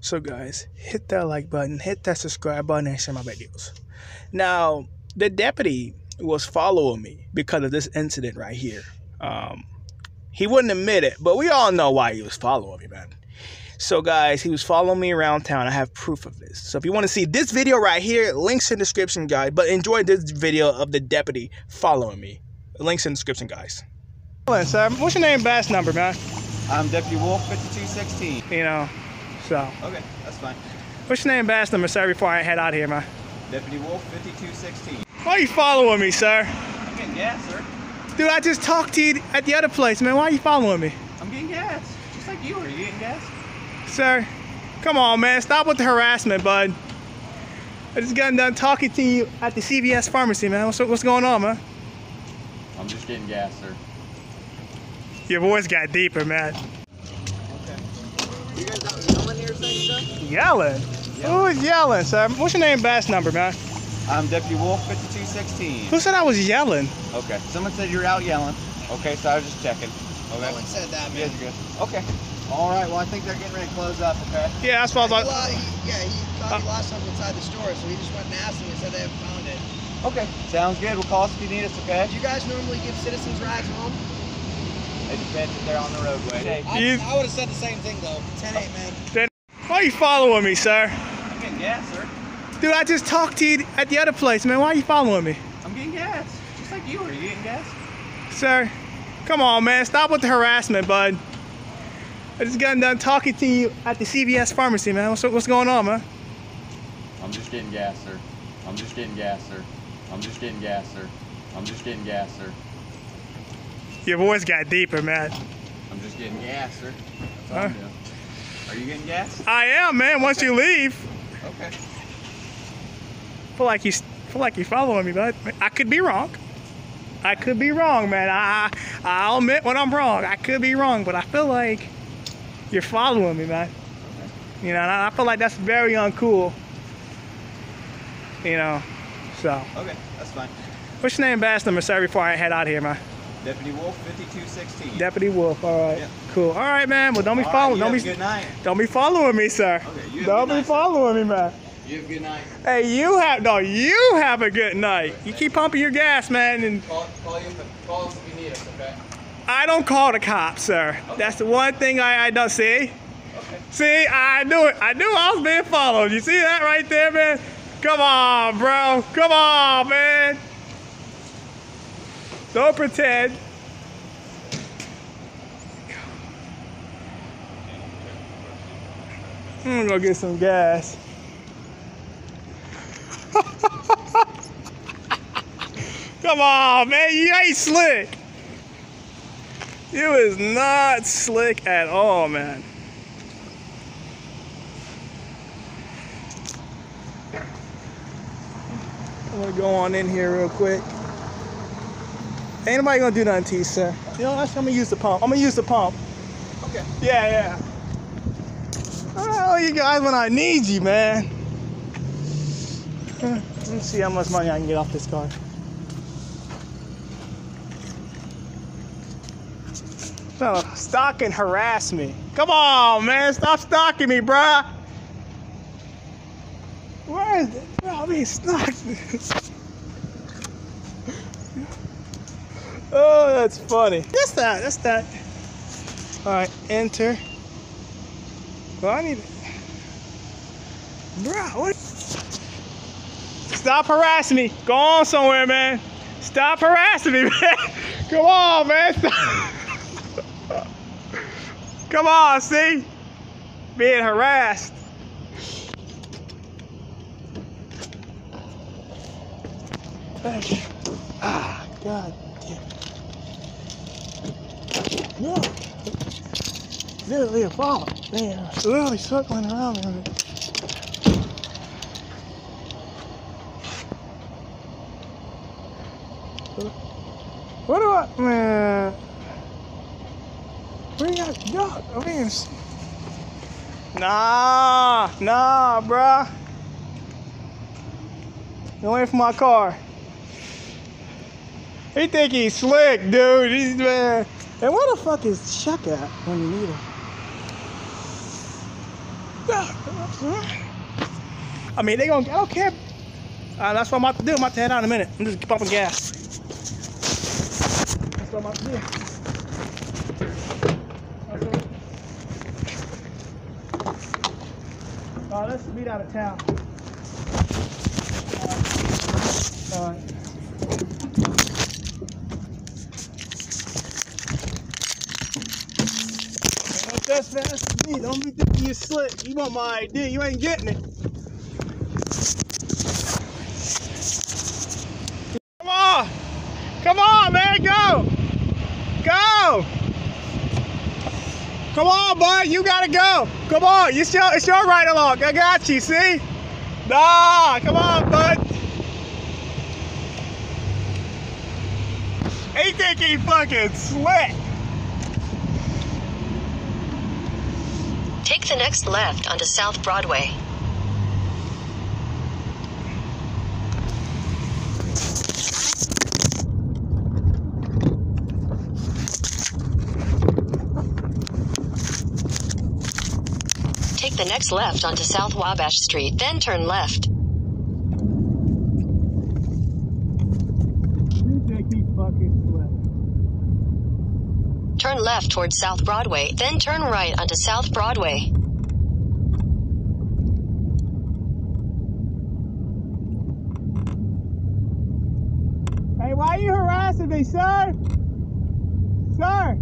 So guys, hit that like button, hit that subscribe button, and share my videos. Now, the deputy was following me because of this incident right here. Um, he wouldn't admit it, but we all know why he was following me, man. So guys, he was following me around town. I have proof of this. So if you want to see this video right here, links in the description, guys. But enjoy this video of the deputy following me. Links in the description, guys. What's your name, badge number, man? I'm Deputy Wolf, 5216. You know, so. Okay, that's fine. What's your name, badge number, sir, before I head out here, man? Deputy Wolf, 5216. Why are you following me, sir? I'm getting gas, sir. Dude, I just talked to you at the other place, man. Why are you following me? I'm getting gas. Just like you. Are you getting gas? Sir, come on, man. Stop with the harassment, bud. I just got done talking to you at the CVS pharmacy, man. What's, what's going on, man? I'm just getting gas, sir. Your voice got deeper, man. Okay. You guys out yelling here saying? Yelling? Who is yelling, sir? What's your name, badge number, man? I'm Deputy Wolf, 5216. Who said I was yelling? Okay. Someone said you're out yelling. Okay, so I was just checking. Okay. No one said that, You man. guys are good. Okay. All right. Well, I think they're getting ready to close up. Okay. Yeah, that's what I was Well, like. he, yeah, he thought he uh. lost something inside the store, so he just went and asked him and said they haven't found it. Okay. Sounds good. We'll call us if you need us. Okay. Do you guys normally give citizens rides home? It depends if they're on the roadway. I, I would have said the same thing though. 10 8, man. Why are you following me, sir? I'm getting gas, sir. Dude, I just talked to you at the other place, man. Why are you following me? I'm getting gas. Just like you. Are you getting gas? Sir, come on, man. Stop with the harassment, bud. I just got done talking to you at the CVS pharmacy, man. What's, what's going on, man? I'm just getting gas, sir. I'm just getting gas, sir. I'm just getting gas, sir. I'm just getting gas, sir. Your voice got deeper, man. I'm just getting gas, sir. That's all Huh? Are you getting gas? I am, man. Once you leave, Okay. feel like you feel like you following me, bud. I could be wrong. I could be wrong, man. I I'll admit when I'm wrong. I could be wrong, but I feel like you're following me, man. You know, and I feel like that's very uncool. You know, so Okay, that's fine. what's your name, badge number, sir? Before I head out here, man. Deputy Wolf, 5216. Deputy Wolf. All right, cool. All right, man. Well, don't be All right, following. you don't be good night. don't be following me, sir. Okay, you have don't good be night, sir. following me, man. You have a good night. Hey, you have no. You have a good night. You keep pumping your gas, man, and Call, call, you, call us if you need us, okay? I don't call the cops, sir. That's the one thing I, I don't see. Okay. See, I knew it. I knew I was being followed. You see that right there, man? Come on, bro. Come on, man. Don't pretend. I'm gonna go get some gas. Come on, man. You ain't slick. You is not slick at all, man. I'm gonna go on in here real quick. Ain't nobody gonna do nothing to you, sir. You know, what? I'm gonna use the pump. I'm gonna use the pump. Okay. Yeah, yeah. Oh, you guys when I need you, man. Let me see how much money I can get off this car. Oh, to stalk and harass me. Come on, man. Stop stalking me, bruh. Where is it? Bro, I'm being stalked. oh, that's funny. That's that. That's that. All right, enter. Well, I need. Bro, what? Stop harassing me. Go on somewhere, man. Stop harassing me, man. Come on, man. Come on, see? Being harassed. Ah, God. No. Literally a fall. Man, it's literally circling around me. What do I, man? You at? I mean, nah, nah, bruh. Get away from my car. He think he's slick, dude. He's man. And where the fuck is Chuck at when you need him? I mean, they gonna. I don't care. Uh, that's what I'm about to do. I'm about to head out in a minute. I'm just pumping gas. That's what I'm about to do. Uh, let's meet out of town. Uh, uh, Not fast as me. Don't be thinking you slick. You want my ID. You ain't getting it. Come on. Come on, man. Go. Go. Come on, bud. You gotta go. Come on. You still, it's your right along. I got you. See? Nah. Come on, bud. He think he fucking slick. Take the next left onto South Broadway. Take the next left onto South Wabash Street, then turn left. You think he fucking slick. Turn left towards South Broadway, then turn right onto South Broadway. Hey, why are you harassing me, sir? Sir!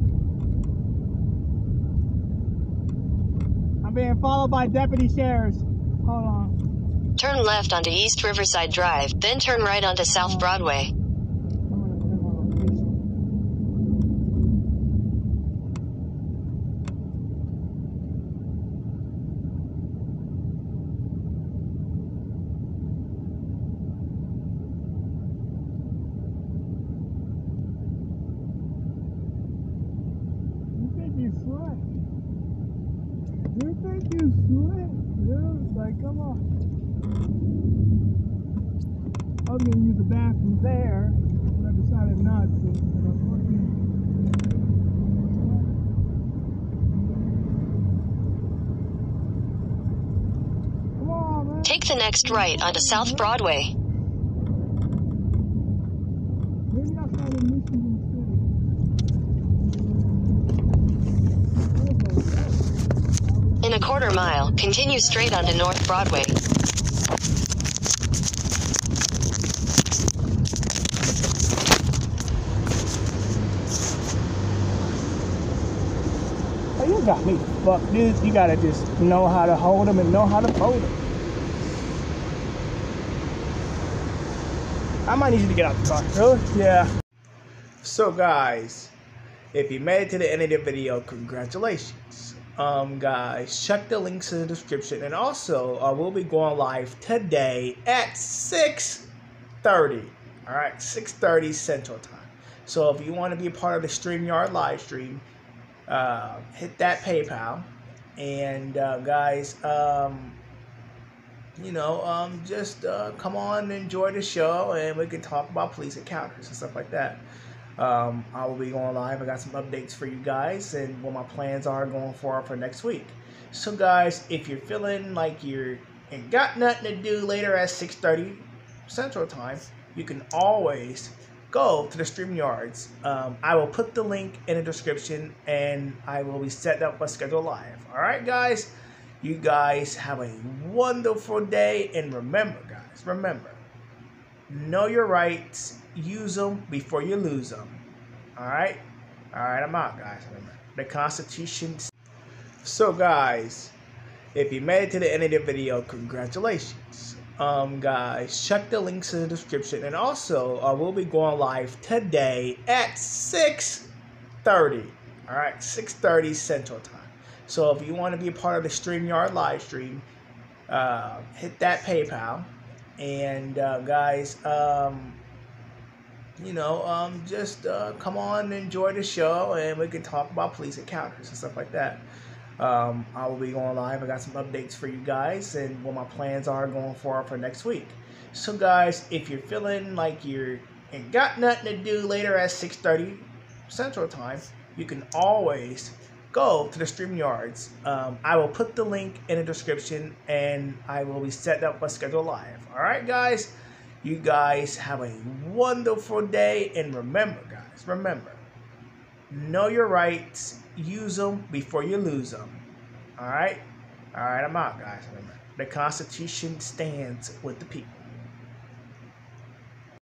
I'm being followed by deputy sheriffs. Hold on. Turn left onto East Riverside Drive, then turn right onto South Broadway. I'm gonna put my location. You think you slick? You think you slick, dude? Like, come on. I was gonna use the bathroom there, but I decided not to. And I'm fucking- Come on, man. Take the next right onto South Broadway. Maybe Michigan City. In a quarter mile, continue straight onto North Broadway. Oh, you got me fucked, dude. You gotta just know how to hold them and know how to fold them. I might need you to get out the car. Really? Yeah. So, guys, if you made it to the end of the video, congratulations. Um, guys, check the links in the description, and also uh, we'll be going live today at 6:30. All right, 6:30 Central Time. So, if you want to be a part of the Streamyard live stream, uh, hit that PayPal. And uh, guys, um, you know, um, just uh, come on, and enjoy the show, and we can talk about police encounters and stuff like that. Um, I will be going live. I got some updates for you guys and what my plans are going forward for next week. So, guys, if you're feeling like you're ain't got nothing to do later at 6:30 Central Time, you can always go to the StreamYards. Um, I will put the link in the description, and I will be setting up a schedule live. All right, guys. You guys have a wonderful day, and remember, guys, remember, know your rights, use them before you lose them. All right, all right. I'm out, guys. The Constitution. So, guys, if you made it to the end of the video, congratulations. Um, guys, check the links in the description, and also uh, we'll be going live today at 6:30. All right, 6:30 Central Time. So if you want to be a part of the Streamyard live stream, uh, hit that PayPal, and uh, guys, um, you know, um, just uh, come on, enjoy the show, and we can talk about police encounters and stuff like that. Um, I will be going live. I got some updates for you guys and what my plans are going forward for next week. So, guys, if you're feeling like you're ain't got nothing to do later at 6:30 Central Time, you can always go to the StreamYards. Um, I will put the link in the description and I will be setting up my schedule live. All right, guys? You guys have a wonderful day. And remember, guys, remember, know your rights, use them before you lose them. All right? All right, I'm out, guys. Remember, the Constitution stands with the people.